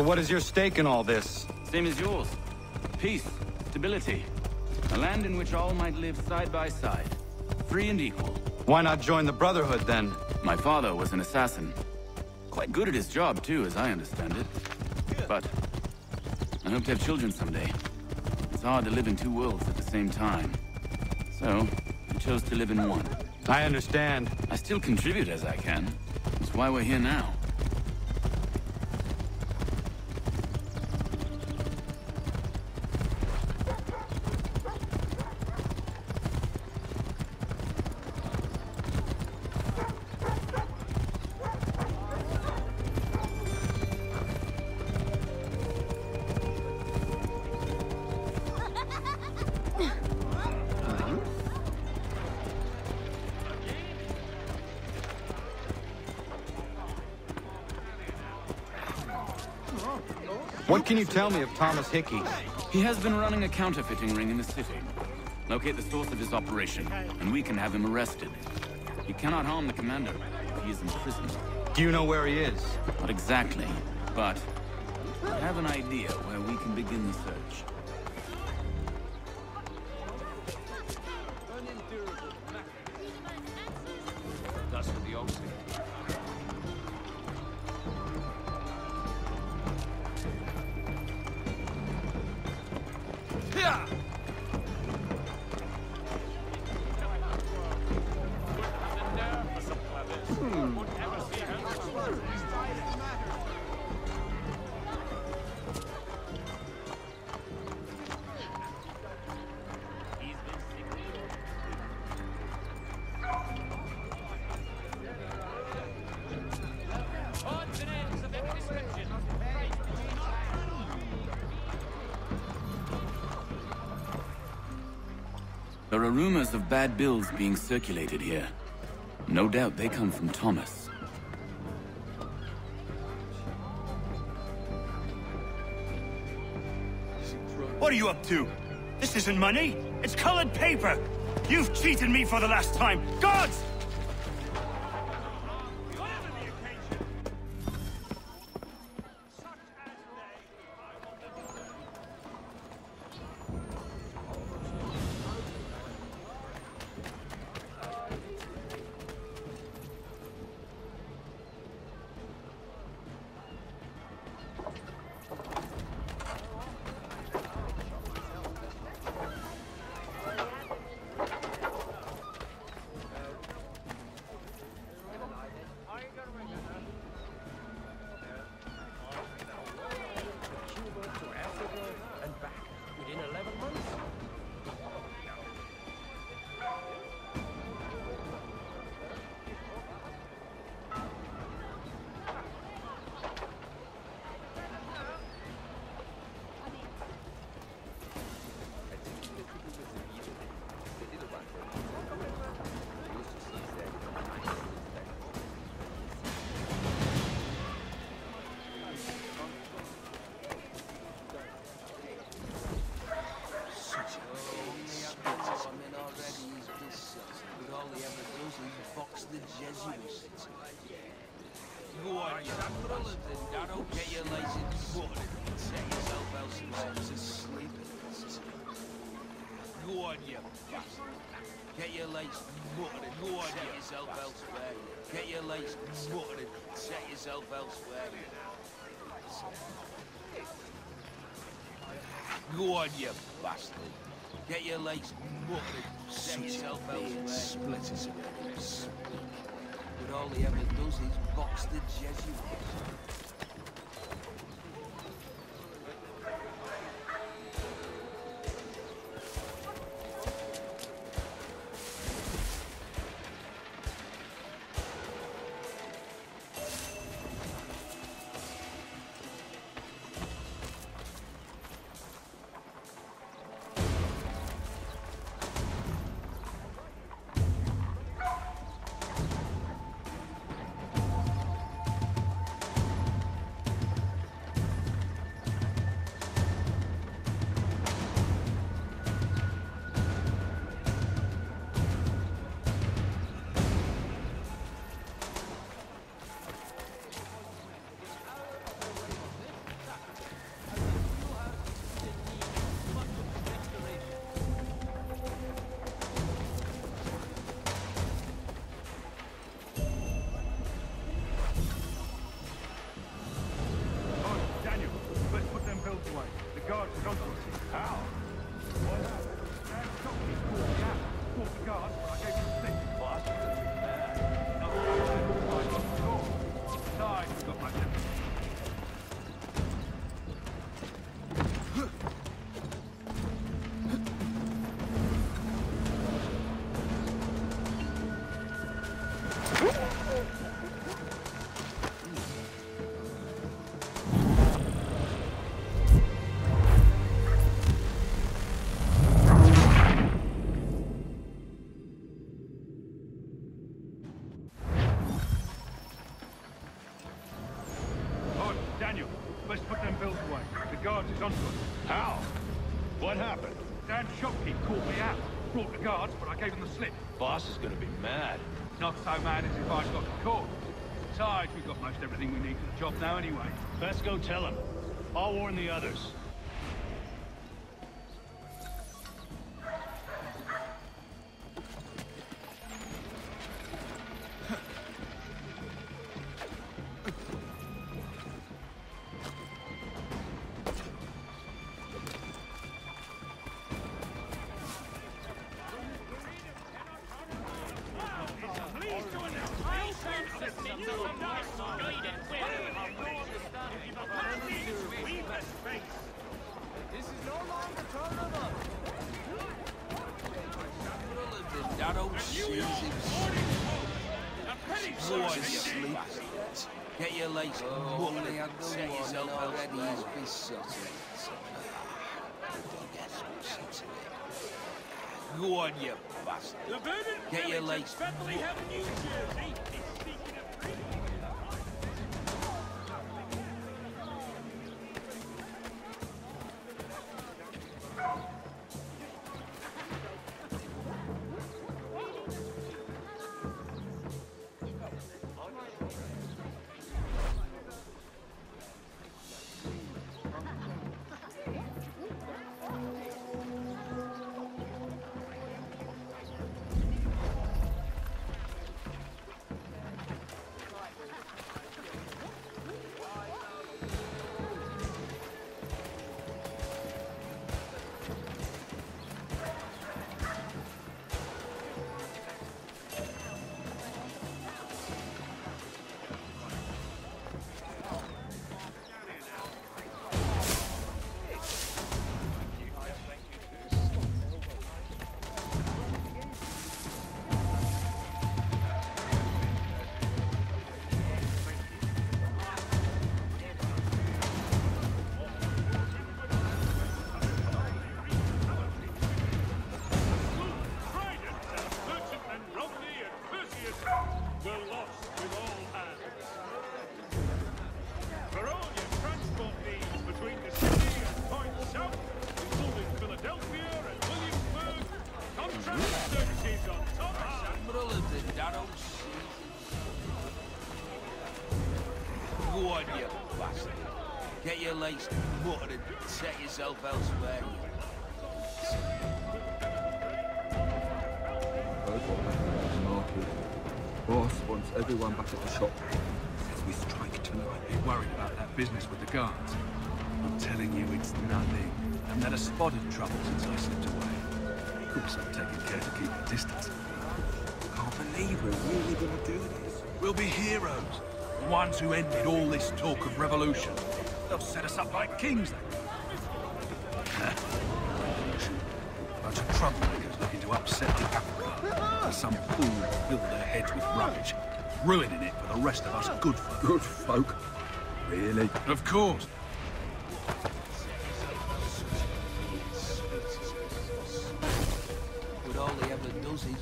So what is your stake in all this? Same as yours. Peace, stability. A land in which all might live side by side. Free and equal. Why not join the Brotherhood, then? My father was an assassin. Quite good at his job, too, as I understand it. But... I hope to have children someday. It's hard to live in two worlds at the same time. So, I chose to live in one. I understand. I still contribute as I can. That's why we're here now. What can you tell me of Thomas Hickey? He has been running a counterfeiting ring in the city. Locate the source of his operation, and we can have him arrested. He cannot harm the commander. He is imprisoned. Do you know where he is? Not exactly, but I have an idea where we can begin the search. There are rumors of bad bills being circulated here. No doubt they come from Thomas. What are you up to? This isn't money. It's colored paper. You've cheated me for the last time. Gods! You license sorted. Set yourself elsewhere to sleep. Go on, you bastard. Get your lights muttering. Go on, set yourself elsewhere. Get your lights muttering. Set yourself elsewhere. Go on, you bastard. Get your legs muttering. Set yourself elsewhere. Split But all he ever does is box the Jesuits. Boss is gonna be mad. Not so mad as if I'd got caught. Besides, we've got most everything we need for the job now anyway. Best go tell him. I'll warn the others. That old sees himself. Boy, sleep. Get your lace buckled and set yourself elsewhere. He's besotted. Go on, you bastard. Get your. Merchantmen Get your lace buttoned and set yourself elsewhere. Boss wants everyone back at the shop. Says we strike tonight. Be worried about that business with the guards. I'm telling you, it's nothing. I've never spotted trouble since I slipped away. Of course, I'm taking care to keep a distance. I Can't believe we're really gonna do this. We'll be heroes. The ones who ended all this talk of revolution. They'll set us up like kings. then. Bunch of troublemakers looking to upset the apple cart. Some fool filled their heads with rubbish, ruining it for the rest of us good folk. Good folk. Really? Of course. But all he ever does is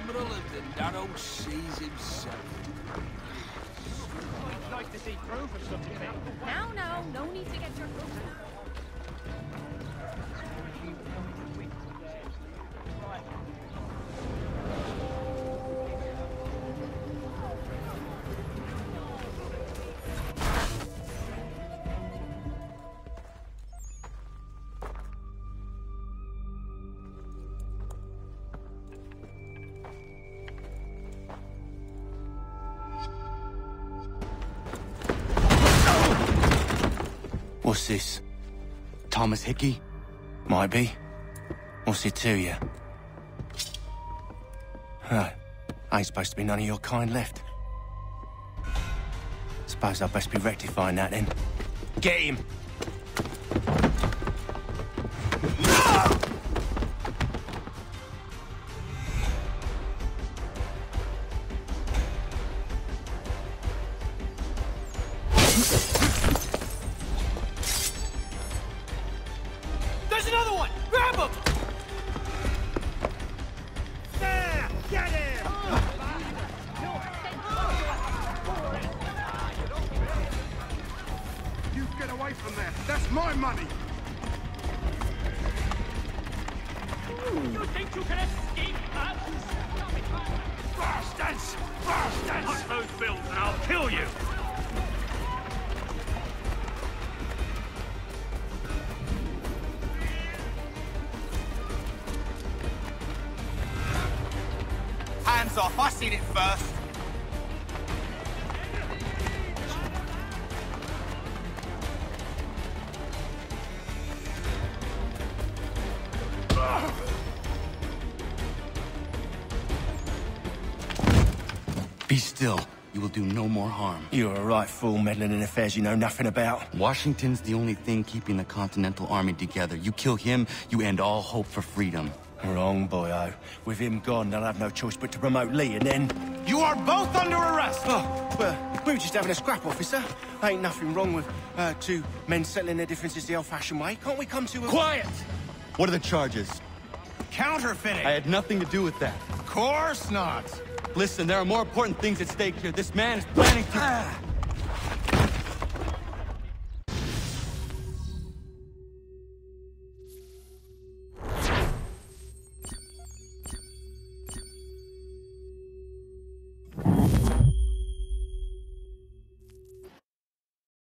Admiral of the Darrow sees himself. It's nice to see proof of something. Now, no, no need to get your hopes up. What's this? Thomas Hickey? Might be. What's it to you? Huh. Ain't supposed to be none of your kind left. Suppose I'd best be rectifying that then. Get him! Hands off! I seen it first! Be still. You will do no more harm. You're a right fool meddling in affairs you know nothing about. Washington's the only thing keeping the Continental Army together. You kill him, you end all hope for freedom. Wrong, boyo. With him gone, they'll have no choice but to promote Lee, and then... You are both under arrest! Oh, well, we were just having a scrap, officer. Ain't nothing wrong with uh, two men settling their differences the old-fashioned way. Can't we come to a... Quiet! What are the charges? Counterfeiting! I had nothing to do with that. Of course not! Listen, there are more important things at stake here. This man is planning to... Ah,